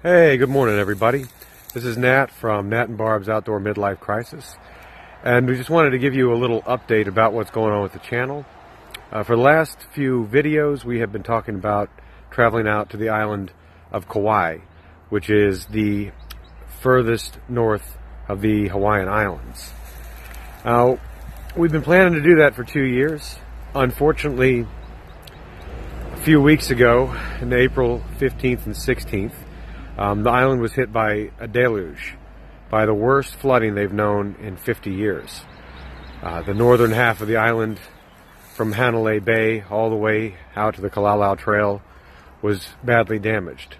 Hey, good morning, everybody. This is Nat from Nat and Barb's Outdoor Midlife Crisis. And we just wanted to give you a little update about what's going on with the channel. Uh, for the last few videos, we have been talking about traveling out to the island of Kauai, which is the furthest north of the Hawaiian Islands. Now, we've been planning to do that for two years. Unfortunately, a few weeks ago, in April 15th and 16th, um, the island was hit by a deluge, by the worst flooding they've known in 50 years. Uh, the northern half of the island, from Hanalei Bay all the way out to the Kalalau Trail, was badly damaged.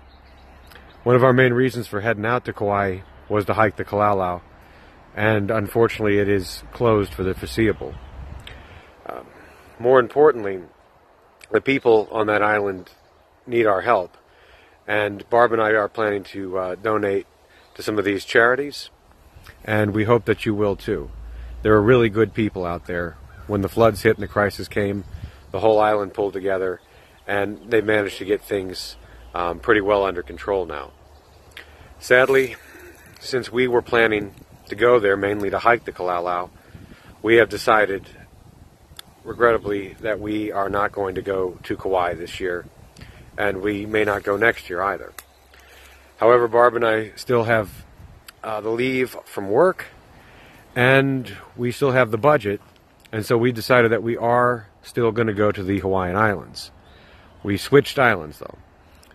One of our main reasons for heading out to Kauai was to hike the Kalalau, and unfortunately it is closed for the foreseeable. Uh, more importantly, the people on that island need our help and Barb and I are planning to uh, donate to some of these charities, and we hope that you will too. There are really good people out there. When the floods hit and the crisis came, the whole island pulled together, and they managed to get things um, pretty well under control now. Sadly, since we were planning to go there mainly to hike the Kalalau, we have decided, regrettably, that we are not going to go to Kauai this year and we may not go next year either. However, Barb and I still have uh, the leave from work, and we still have the budget, and so we decided that we are still going to go to the Hawaiian Islands. We switched islands though.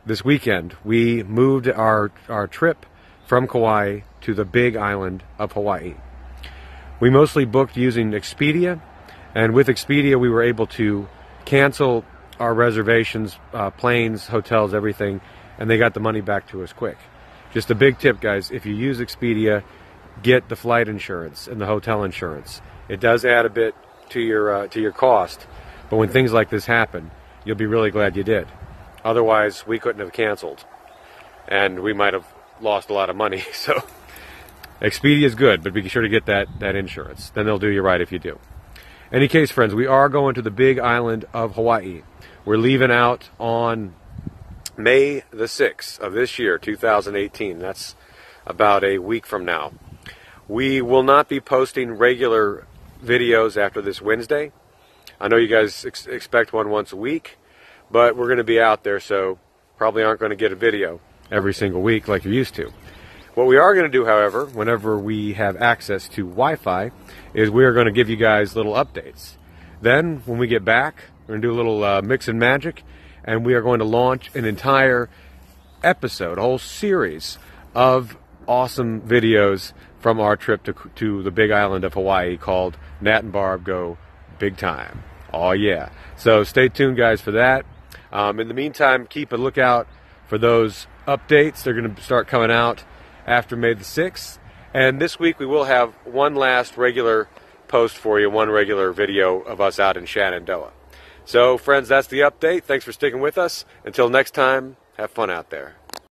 This weekend, we moved our, our trip from Kauai to the big island of Hawaii. We mostly booked using Expedia, and with Expedia, we were able to cancel our reservations, uh, planes, hotels, everything, and they got the money back to us quick. Just a big tip, guys: if you use Expedia, get the flight insurance and the hotel insurance. It does add a bit to your uh, to your cost, but when things like this happen, you'll be really glad you did. Otherwise, we couldn't have canceled, and we might have lost a lot of money. So, Expedia is good, but be sure to get that that insurance. Then they'll do you right if you do. Any case, friends, we are going to the big island of Hawaii. We're leaving out on May the 6th of this year, 2018. That's about a week from now. We will not be posting regular videos after this Wednesday. I know you guys ex- expect one once a week, but we're going to be out there, so probably aren't going to get a video every single week like you're used to. What we are going to do, however, whenever we have access to Wi Fi, is we are going to give you guys little updates. Then, when we get back, we're going to do a little uh, mix and magic, and we are going to launch an entire episode, a whole series of awesome videos from our trip to, to the big island of Hawaii called Nat and Barb Go Big Time. Oh, yeah. So stay tuned, guys, for that. Um, in the meantime, keep a lookout for those updates. They're going to start coming out after May the 6th. And this week we will have one last regular post for you, one regular video of us out in Shenandoah. So, friends, that's the update. Thanks for sticking with us. Until next time, have fun out there.